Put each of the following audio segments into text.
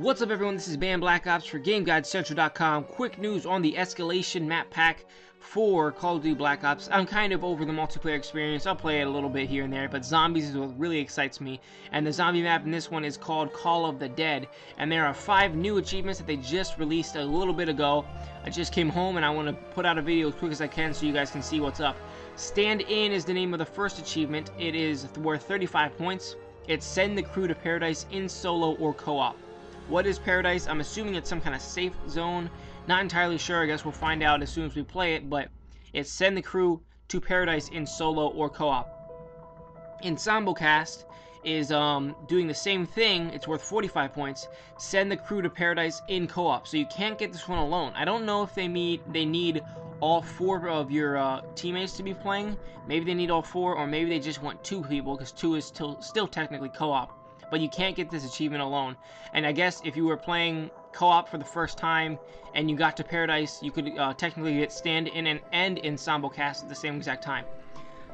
What's up everyone, this is Bamblakopz for GameGuideCentral.com. Quick news on the Escalation map pack for Call of Duty Black Ops. I'm kind of over the multiplayer experience, I'll play it a little bit here and there, but zombies is what really excites me. And the zombie map in this one is called Call of the Dead. And there are five new achievements that they just released a little bit ago. I just came home and I want to put out a video as quick as I can so you guys can see what's up. Stand In is the name of the first achievement. It is worth 35 points. It's Send the Crew to Paradise in solo or co-op. What is Paradise? I'm assuming it's some kind of safe zone. Not entirely sure. I guess we'll find out as soon as we play it, but it's send the crew to Paradise in solo or co-op. Ensemble Cast is um, doing the same thing. It's worth 45 points. Send the crew to Paradise in co-op. So you can't get this one alone. I don't know if they need they need all four of your uh, teammates to be playing. Maybe they need all four, or maybe they just want two people because two is still still technically co-op but you can't get this achievement alone. And I guess if you were playing co-op for the first time and you got to Paradise, you could uh, technically get stand in and end ensemble cast at the same exact time.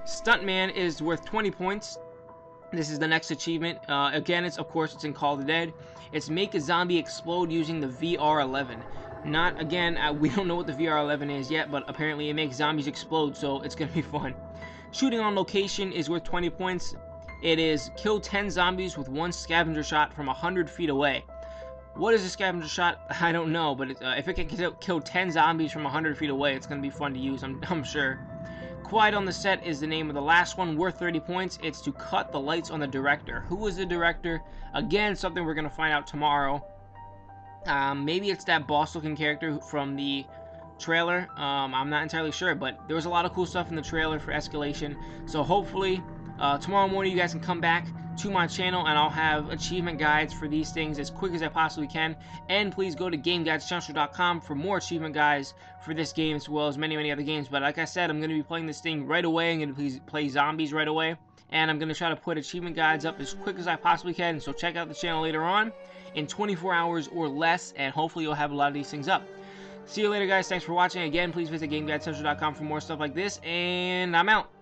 Stuntman is worth 20 points. This is the next achievement. Uh, again, it's of course it's in Call of the Dead. It's make a zombie explode using the VR11. Not again, uh, we don't know what the VR11 is yet, but apparently it makes zombies explode, so it's gonna be fun. Shooting on location is worth 20 points. It is kill 10 zombies with one scavenger shot from 100 feet away. What is a scavenger shot? I don't know, but it, uh, if it can kill, kill 10 zombies from 100 feet away, it's going to be fun to use, I'm, I'm sure. Quiet on the Set is the name of the last one, worth 30 points. It's to cut the lights on the director. Who is the director? Again, something we're going to find out tomorrow. Um, maybe it's that boss-looking character from the trailer. Um, I'm not entirely sure, but there was a lot of cool stuff in the trailer for Escalation. So hopefully uh, tomorrow morning, you guys can come back to my channel and I'll have achievement guides for these things as quick as I possibly can. And please go to GameGuidesCentral.com for more achievement guides for this game as well as many, many other games. But like I said, I'm going to be playing this thing right away. I'm going to play zombies right away. And I'm going to try to put achievement guides up as quick as I possibly can. So check out the channel later on in 24 hours or less. And hopefully you'll have a lot of these things up. See you later, guys. Thanks for watching. Again, please visit GameGuidesCentral.com for more stuff like this. And I'm out.